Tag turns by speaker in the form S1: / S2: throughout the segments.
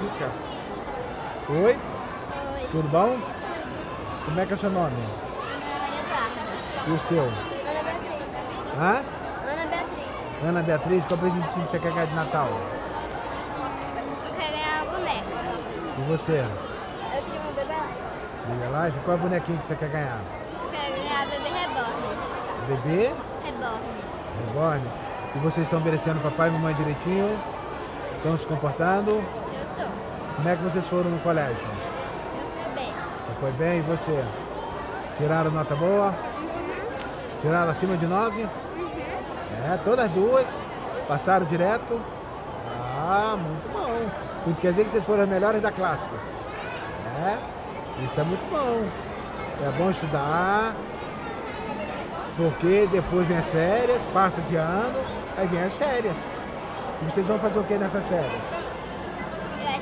S1: Oi?
S2: Oi.
S1: Tudo bom? Como é que é o seu nome?
S2: Maria Eduarda.
S1: E o seu?
S2: Ana Beatriz.
S1: Hã?
S2: Ana Beatriz.
S1: Ana Beatriz, qual presentinho você quer ganhar de Natal?
S2: Eu quero ganhar uma boneca.
S1: E você?
S2: Eu queria uma. Bebê
S1: Life, qual é o bonequinho que você quer ganhar?
S2: Eu quero ganhar bebê reborn.
S1: Bebê?
S2: Reborn.
S1: Reborn? E vocês estão obedecendo papai e mamãe direitinho? Estão se comportando? Como é que vocês foram no colégio?
S2: Eu fui bem.
S1: Você foi bem? E você? Tiraram nota boa?
S2: Uhum.
S1: Tiraram acima de 9?
S2: Uhum.
S1: É, todas duas. Passaram direto. Ah, muito bom. Quer dizer que vocês foram as melhores da classe. É, isso é muito bom. É bom estudar. Porque depois vem as férias, passa de ano, aí vem as férias. E vocês vão fazer o que nessas férias?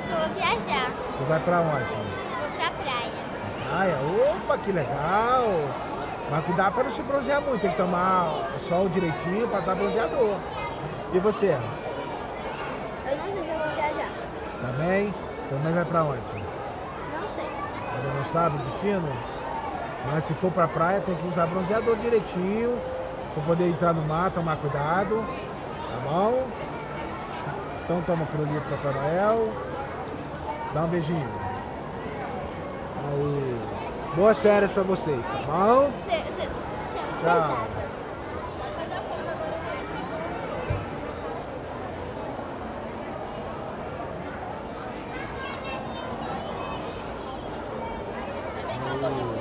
S2: Vou viajar.
S1: Você vai pra onde?
S2: Vou pra praia.
S1: Praia? Opa, que legal! Mas cuidar para não se bronzear muito, tem que tomar sol direitinho para estar bronzeador. E você?
S2: Eu não sei se eu vou viajar.
S1: Também? Também vai pra onde?
S2: Não sei.
S1: Ainda não sabe o destino? Mas se for pra praia tem que usar bronzeador direitinho, para poder entrar no mar, tomar cuidado, tá bom? Então toma pro Papai Noel. Dá um beijinho. Aí. Boas férias pra vocês, tá bom? Tchau. Aí.